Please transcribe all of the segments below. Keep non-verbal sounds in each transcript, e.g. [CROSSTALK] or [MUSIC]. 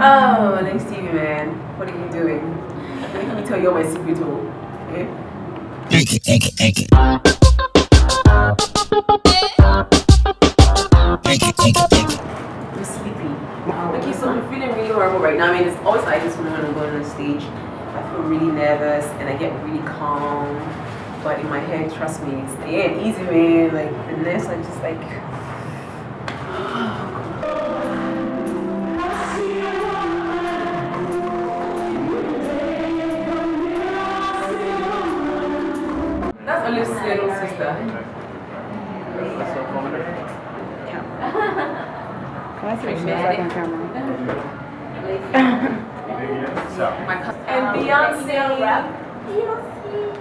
Oh, thanks, Stevie, man. What are you doing? Let me tell you all my secret, oh. Okay? I'm sleepy. Okay, so I'm feeling really horrible right now. I mean, it's always like this when I'm going on stage. I feel really nervous and I get really calm. But in my head, trust me, it's yeah, easy, man. Like the nerves are just like. Little sister. Can I see what she looks like on camera? And um, Beyonce.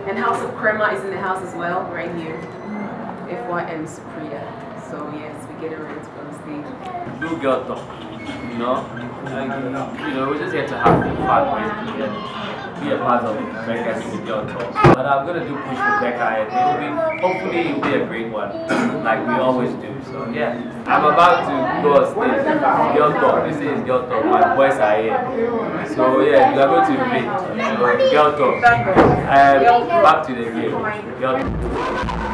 And House of Crema is in the house as well, right here. FYM Supriya. So yes, we get ready to go on stage. do girl talk, you know? Like, you know, we're just here to have fun basically and be a part of Becca's girl talk. But I'm gonna do push with Becca and it'll be, hopefully it'll be a great one, like we always do. So yeah, I'm about to go on stage. Girl talk, this is girl talk, my voice are here. So yeah, we are going to. So, girl talk. And back to the game. Girl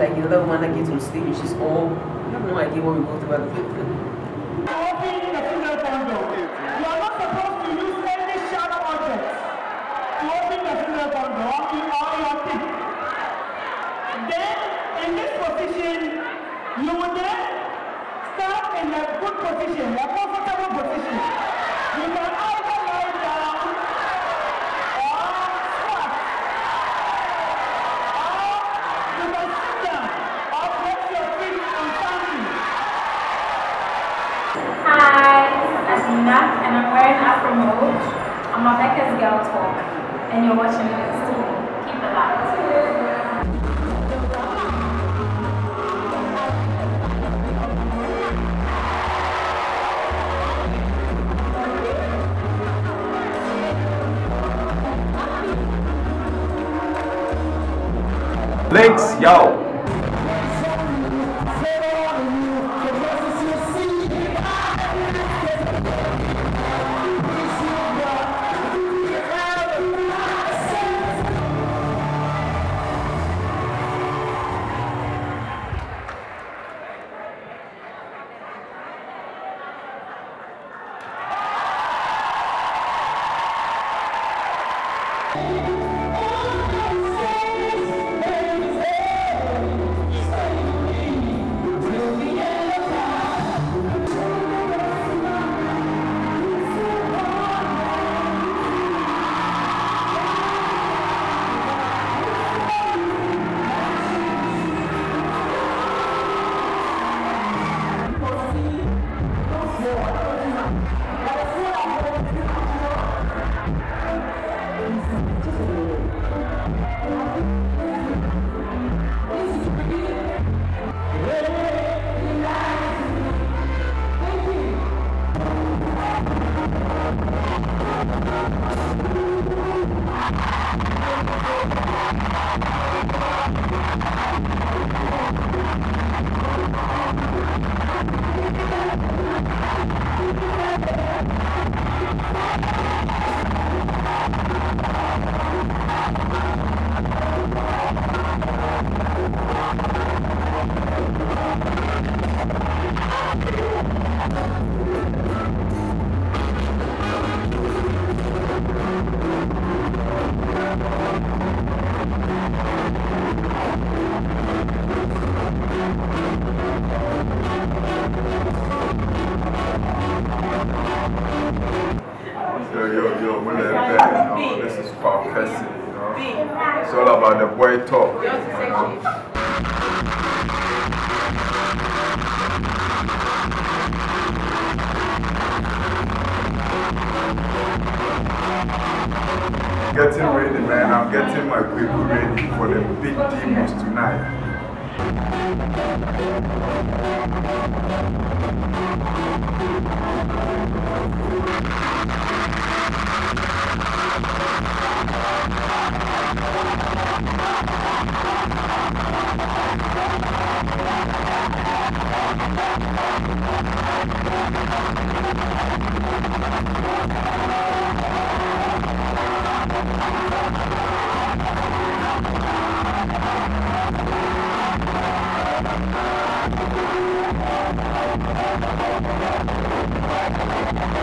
like the other one that gets on stage. She's all, you have no idea what we go through at the And I'm wearing Afro mode. I'm a Becca's Girl Talk, and you're watching this too. Keep it locked. Lynx, yo. Thank you. Yo, yo, yo, when they're bad, you know, this is confessing, you know. It's all about the boy talk. You know? getting ready, man. I'm getting my people ready for the big demons tonight.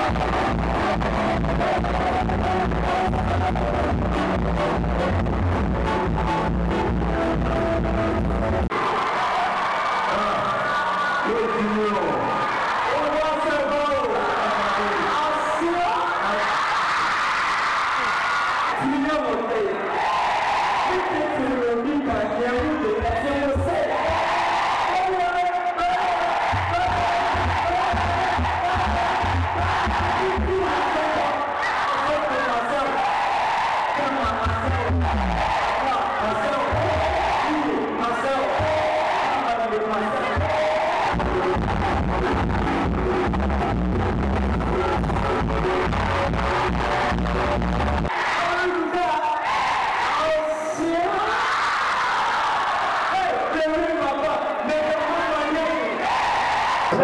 Thank you.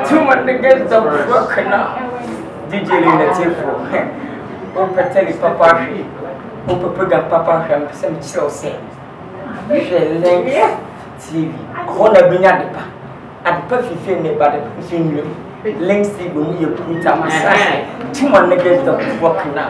Two man against the broken now. DJ Linativo. [LAUGHS] Open Telly Papa. Open program Papa. I'm some Chelsea. Lynx TV. Kona binya depa. adepa fifie ne ba de fifie ne mu lensi bɛ mu yɛ kuta masa tuma ne gɛ dɔn wɔ kana.